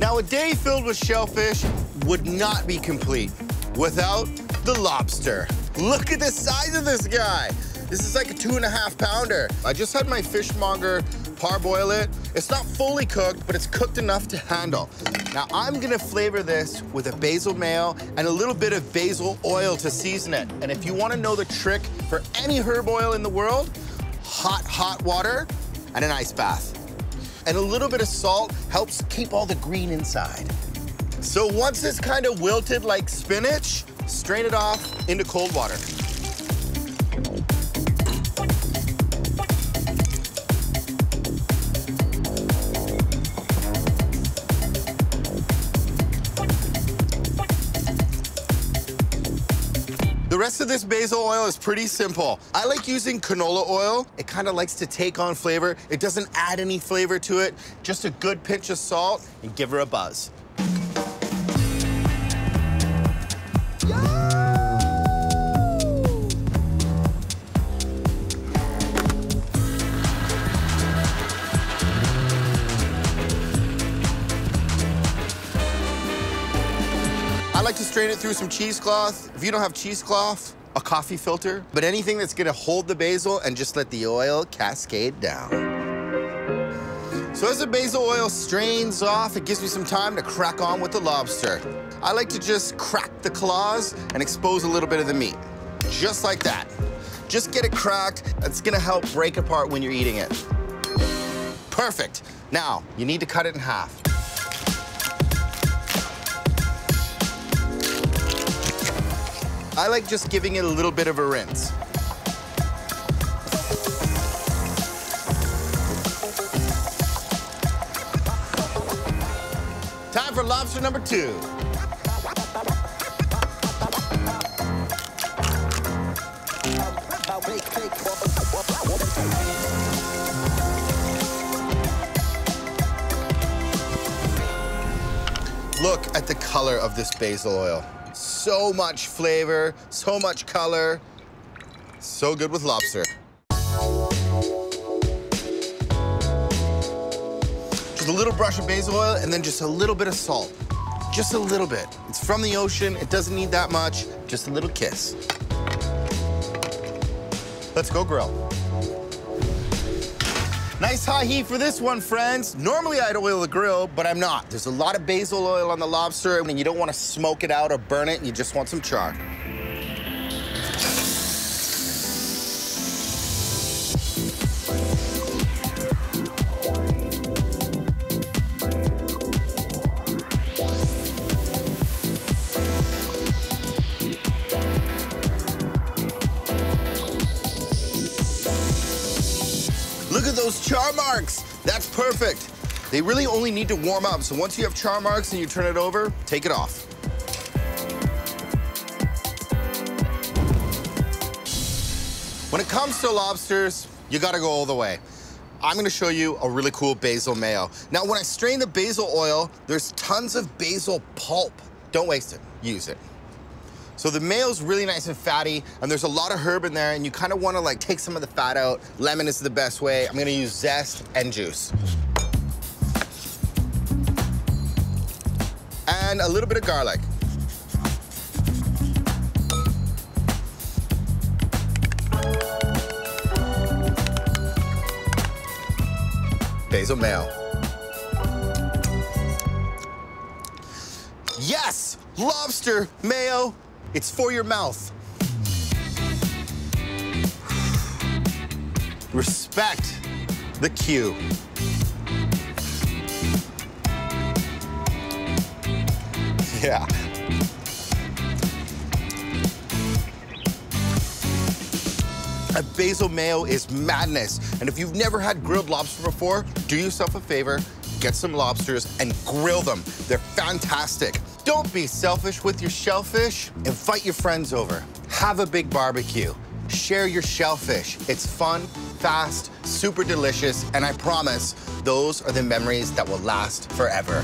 Now, a day filled with shellfish would not be complete without the lobster. Look at the size of this guy. This is like a two and a half pounder. I just had my fishmonger parboil it. It's not fully cooked, but it's cooked enough to handle. Now, I'm gonna flavor this with a basil mayo and a little bit of basil oil to season it. And if you wanna know the trick for any herb oil in the world, hot, hot water and an ice bath. And a little bit of salt helps keep all the green inside. So once it's kind of wilted like spinach, strain it off into cold water. Rest of this basil oil is pretty simple. I like using canola oil. It kind of likes to take on flavor. It doesn't add any flavor to it. Just a good pinch of salt and give her a buzz. Like to strain it through some cheesecloth. If you don't have cheesecloth, a coffee filter, but anything that's gonna hold the basil and just let the oil cascade down. So as the basil oil strains off, it gives me some time to crack on with the lobster. I like to just crack the claws and expose a little bit of the meat. Just like that. Just get it cracked. It's gonna help break apart when you're eating it. Perfect. Now, you need to cut it in half. I like just giving it a little bit of a rinse. Time for lobster number two. Look at the color of this basil oil. So much flavor, so much color. So good with lobster. Just a little brush of basil oil and then just a little bit of salt. Just a little bit. It's from the ocean, it doesn't need that much, just a little kiss. Let's go grill. Nice high heat for this one, friends. Normally I'd oil the grill, but I'm not. There's a lot of basil oil on the lobster, and you don't want to smoke it out or burn it. You just want some char. Look at those char marks. That's perfect. They really only need to warm up. So once you have char marks and you turn it over, take it off. When it comes to lobsters, you gotta go all the way. I'm gonna show you a really cool basil mayo. Now, when I strain the basil oil, there's tons of basil pulp. Don't waste it, use it. So the mayo's really nice and fatty, and there's a lot of herb in there, and you kind of want to like take some of the fat out. Lemon is the best way. I'm gonna use zest and juice. And a little bit of garlic. Basil mayo. Yes! Lobster mayo it's for your mouth. Respect the cue. Yeah. A basil mayo is madness. And if you've never had grilled lobster before, do yourself a favor, get some lobsters and grill them. They're fantastic. Don't be selfish with your shellfish. And invite your friends over. Have a big barbecue. Share your shellfish. It's fun, fast, super delicious, and I promise those are the memories that will last forever.